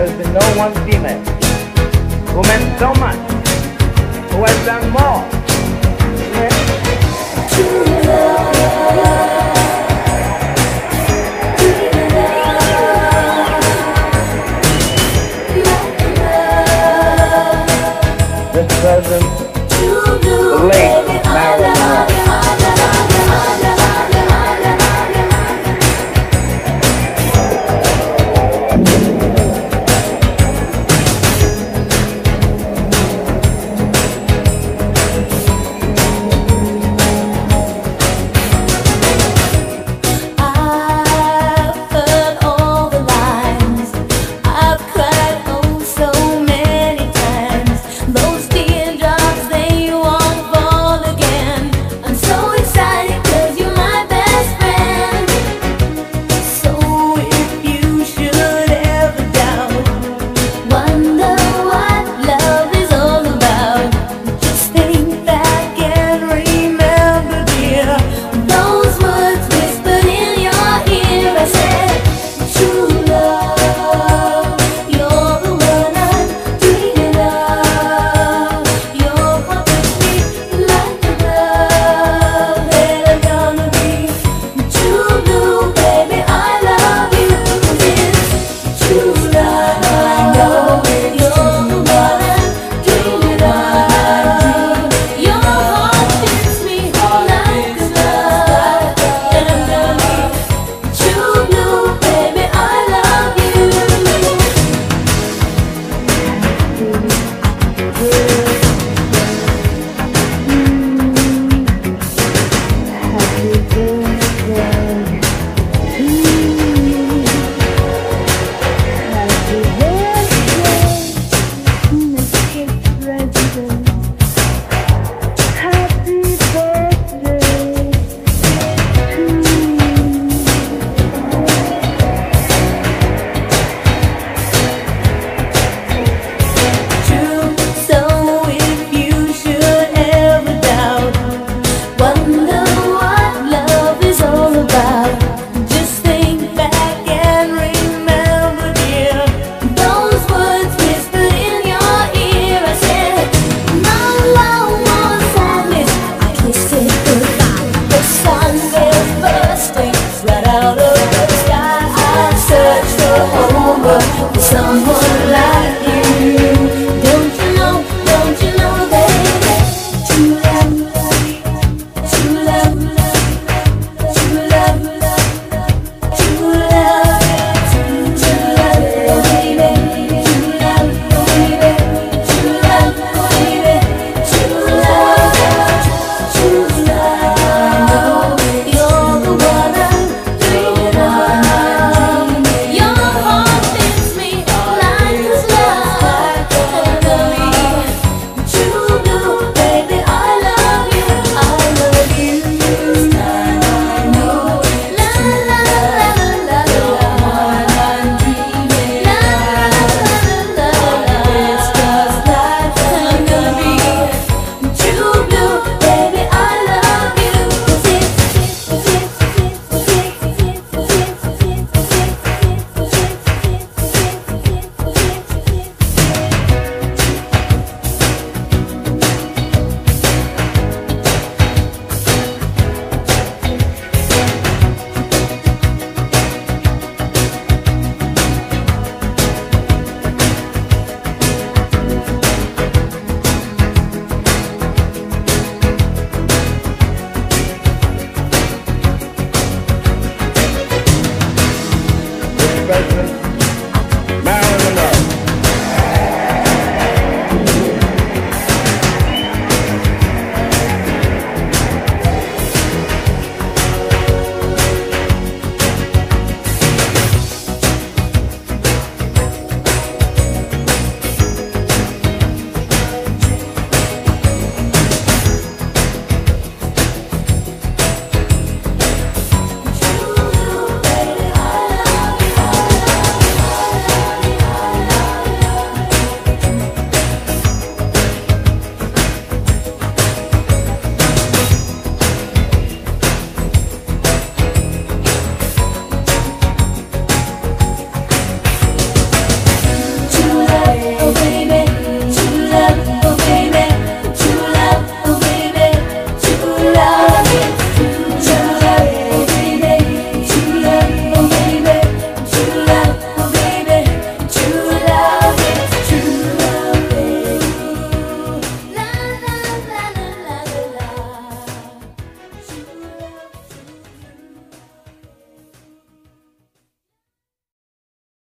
there has been no one female who meant so much, who has done more.